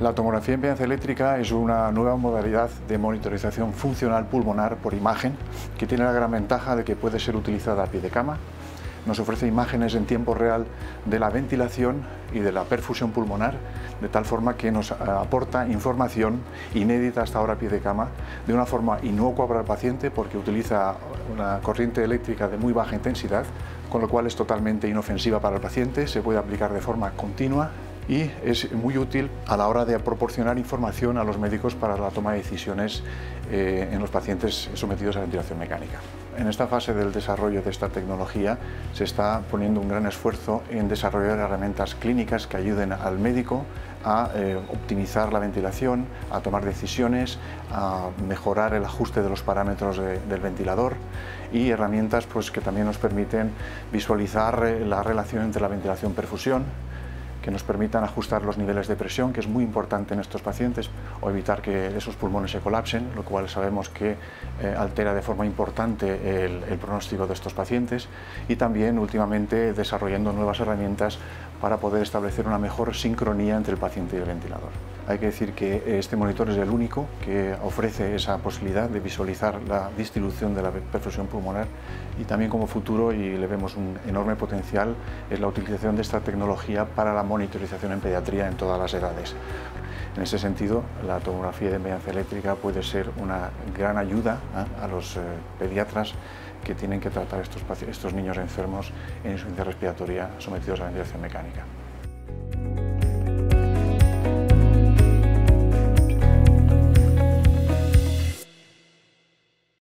La tomografía en impedancia eléctrica es una nueva modalidad de monitorización funcional pulmonar por imagen que tiene la gran ventaja de que puede ser utilizada a pie de cama. Nos ofrece imágenes en tiempo real de la ventilación y de la perfusión pulmonar, de tal forma que nos aporta información inédita hasta ahora a pie de cama, de una forma inocua para el paciente porque utiliza una corriente eléctrica de muy baja intensidad, con lo cual es totalmente inofensiva para el paciente, se puede aplicar de forma continua y es muy útil a la hora de proporcionar información a los médicos para la toma de decisiones eh, en los pacientes sometidos a ventilación mecánica. En esta fase del desarrollo de esta tecnología se está poniendo un gran esfuerzo en desarrollar herramientas clínicas que ayuden al médico a eh, optimizar la ventilación, a tomar decisiones, a mejorar el ajuste de los parámetros del ventilador y herramientas pues, que también nos permiten visualizar eh, la relación entre la ventilación-perfusión, que nos permitan ajustar los niveles de presión, que es muy importante en estos pacientes, o evitar que esos pulmones se colapsen, lo cual sabemos que eh, altera de forma importante el, el, pronóstico de estos pacientes, y también últimamente desarrollando nuevas herramientas para poder establecer una mejor sincronía entre el paciente y el ventilador. Hay que decir que este monitor es el único que ofrece esa posibilidad de visualizar la distribución de la perfusión pulmonar y también como futuro, y le vemos un enorme potencial, es la utilización de esta tecnología para la monitorización en pediatría en todas las edades. En ese sentido, la tomografía de impedancia eléctrica puede ser una gran ayuda ¿eh? a los eh, pediatras que tienen que tratar estos, estos niños enfermos en insuficiencia respiratoria sometidos a ventilación mecánica.